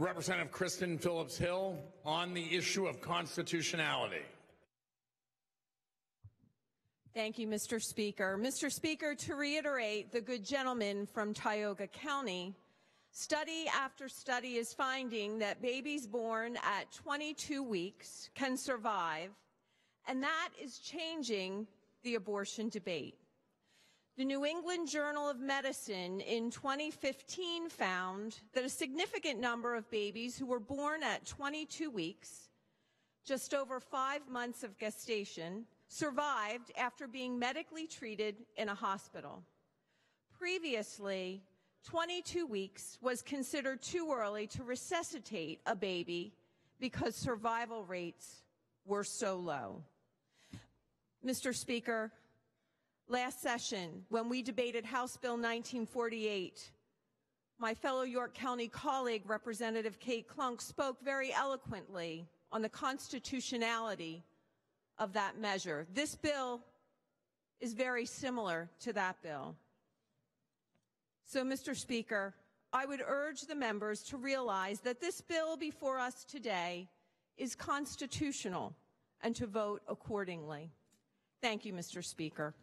Representative Kristin Phillips Hill on the issue of constitutionality. Thank you, Mr. Speaker. Mr. Speaker, to reiterate, the good gentleman from Tioga County, study after study is finding that babies born at 22 weeks can survive, and that is changing the abortion debate. The New England Journal of Medicine in 2015 found that a significant number of babies who were born at 22 weeks, just over five months of gestation, survived after being medically treated in a hospital. Previously, 22 weeks was considered too early to resuscitate a baby because survival rates were so low. Mr. Speaker, last session, when we debated House Bill 1948, my fellow York County colleague, Representative Kate Klunk, spoke very eloquently on the constitutionality of that measure. This bill is very similar to that bill. So, Mr. Speaker, I would urge the members to realize that this bill before us today is constitutional and to vote accordingly. Thank you, Mr. Speaker.